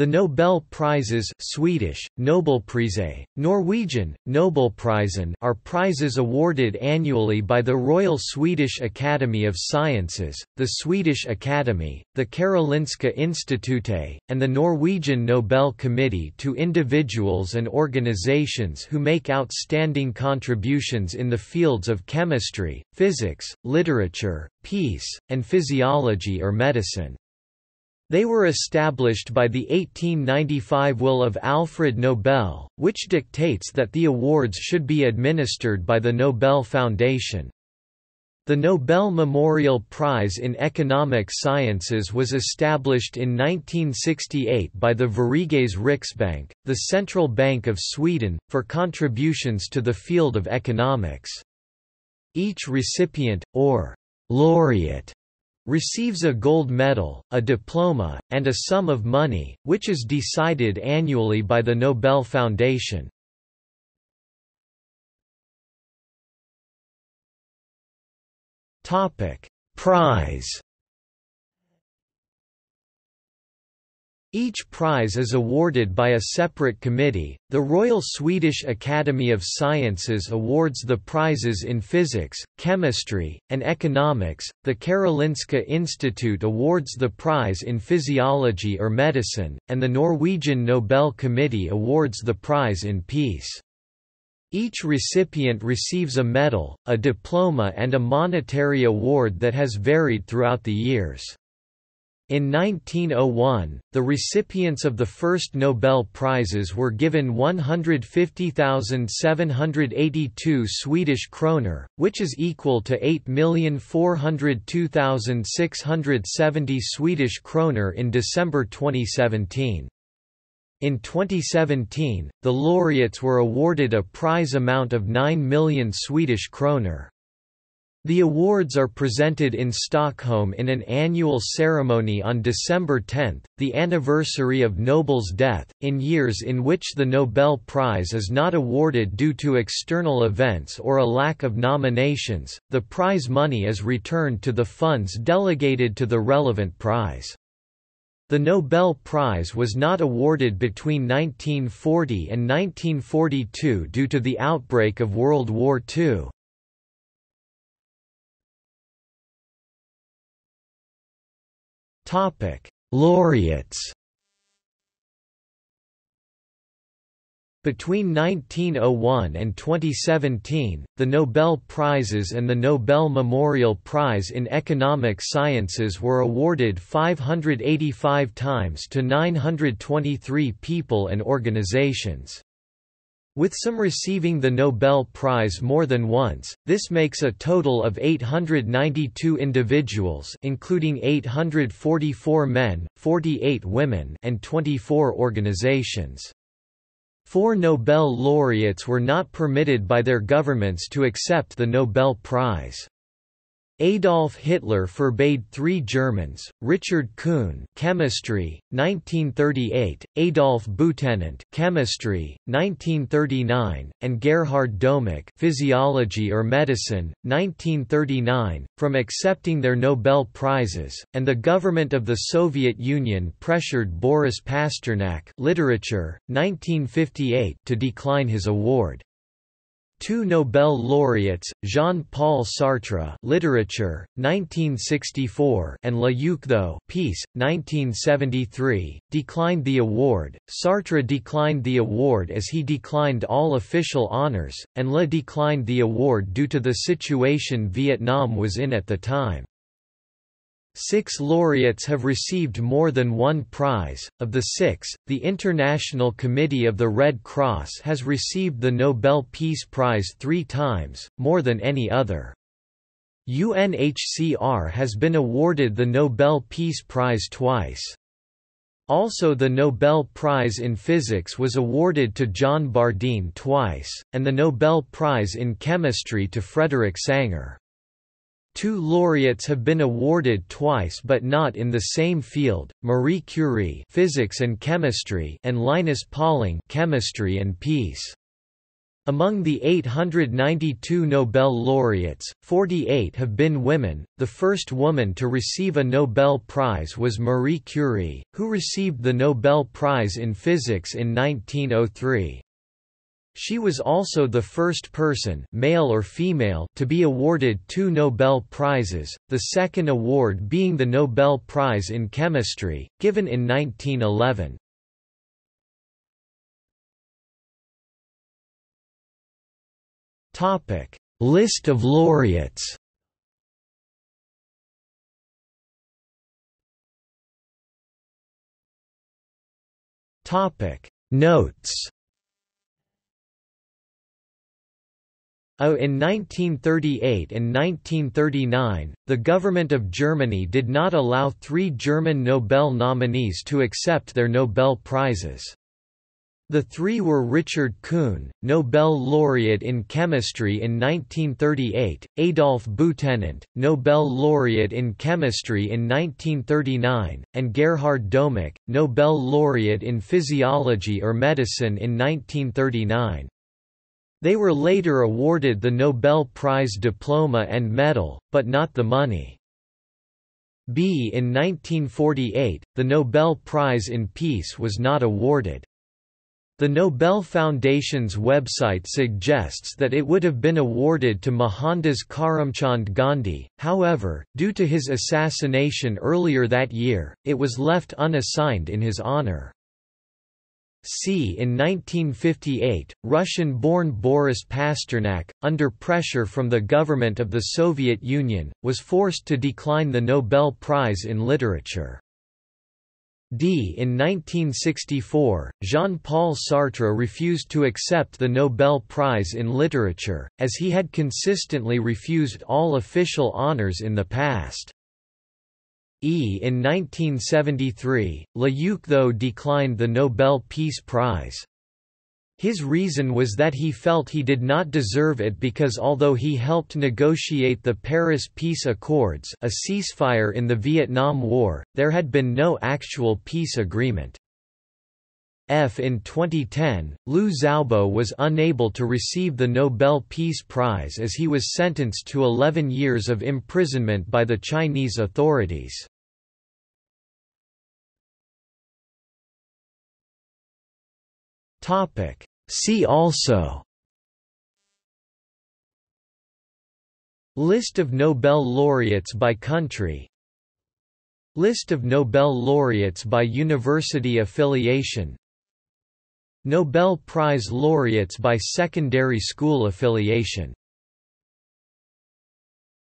The Nobel Prizes Swedish, Nobelpriset, Norwegian, Nobelprisen are prizes awarded annually by the Royal Swedish Academy of Sciences, the Swedish Academy, the Karolinska Institute, and the Norwegian Nobel Committee to individuals and organizations who make outstanding contributions in the fields of chemistry, physics, literature, peace, and physiology or medicine. They were established by the 1895 will of Alfred Nobel, which dictates that the awards should be administered by the Nobel Foundation. The Nobel Memorial Prize in Economic Sciences was established in 1968 by the Sveriges Riksbank, the central bank of Sweden, for contributions to the field of economics. Each recipient, or laureate, receives a gold medal, a diploma, and a sum of money, which is decided annually by the Nobel Foundation. Prize Each prize is awarded by a separate committee. The Royal Swedish Academy of Sciences awards the prizes in physics, chemistry, and economics. The Karolinska Institute awards the prize in physiology or medicine, and the Norwegian Nobel Committee awards the prize in peace. Each recipient receives a medal, a diploma and a monetary award that has varied throughout the years. In 1901, the recipients of the first Nobel Prizes were given 150,782 Swedish kroner, which is equal to 8,402,670 Swedish kroner in December 2017. In 2017, the laureates were awarded a prize amount of 9 million Swedish kroner. The awards are presented in Stockholm in an annual ceremony on December 10, the anniversary of Nobel's death. In years in which the Nobel Prize is not awarded due to external events or a lack of nominations, the prize money is returned to the funds delegated to the relevant prize. The Nobel Prize was not awarded between 1940 and 1942 due to the outbreak of World War II. Topic: Laureates. Between 1901 and 2017, the Nobel Prizes and the Nobel Memorial Prize in Economic Sciences were awarded 585 times to 923 people and organizations. With some receiving the Nobel Prize more than once, this makes a total of 892 individuals including 844 men, 48 women and 24 organizations. Four Nobel laureates were not permitted by their governments to accept the Nobel Prize. Adolf Hitler forbade three Germans, Richard Kuhn chemistry, 1938, Adolf Butenandt chemistry, 1939, and Gerhard Domagk physiology or medicine, 1939, from accepting their Nobel Prizes, and the government of the Soviet Union pressured Boris Pasternak literature, 1958, to decline his award. Two Nobel laureates, Jean-Paul Sartre (Literature, 1964) and Le Duc Tho (Peace, 1973), declined the award. Sartre declined the award as he declined all official honors, and Le declined the award due to the situation Vietnam was in at the time. Six laureates have received more than one prize. Of the six, the International Committee of the Red Cross has received the Nobel Peace Prize three times, more than any other. UNHCR has been awarded the Nobel Peace Prize twice. Also the Nobel Prize in Physics was awarded to John Bardeen twice, and the Nobel Prize in Chemistry to Frederick Sanger. Two laureates have been awarded twice but not in the same field, Marie Curie physics and, chemistry and Linus Pauling chemistry and peace. Among the 892 Nobel laureates, 48 have been women. The first woman to receive a Nobel Prize was Marie Curie, who received the Nobel Prize in Physics in 1903. She was also the first person male or female to be awarded two Nobel Prizes, the second award being the Nobel Prize in Chemistry, given in 1911. Topic: List of laureates. Notes. In 1938 and 1939, the government of Germany did not allow three German Nobel nominees to accept their Nobel Prizes. The three were Richard Kuhn, Nobel laureate in chemistry in 1938, Adolf Butenandt, Nobel laureate in chemistry in 1939, and Gerhard Domagk, Nobel laureate in physiology or medicine in 1939. They were later awarded the Nobel Prize diploma and medal, but not the money. B. In 1948, the Nobel Prize in Peace was not awarded. The Nobel Foundation's website suggests that it would have been awarded to Mohandas Karamchand Gandhi, however, due to his assassination earlier that year, it was left unassigned in his honor. C. In 1958, Russian-born Boris Pasternak, under pressure from the government of the Soviet Union, was forced to decline the Nobel Prize in Literature. D. In 1964, Jean-Paul Sartre refused to accept the Nobel Prize in Literature, as he had consistently refused all official honors in the past. E. In 1973, Le Duc declined the Nobel Peace Prize. His reason was that he felt he did not deserve it because although he helped negotiate the Paris Peace Accords a ceasefire in the Vietnam War, there had been no actual peace agreement. F. In 2010, Liu Xiaobo was unable to receive the Nobel Peace Prize as he was sentenced to 11 years of imprisonment by the Chinese authorities. See also List of Nobel laureates by country List of Nobel laureates by university affiliation Nobel Prize laureates by secondary school affiliation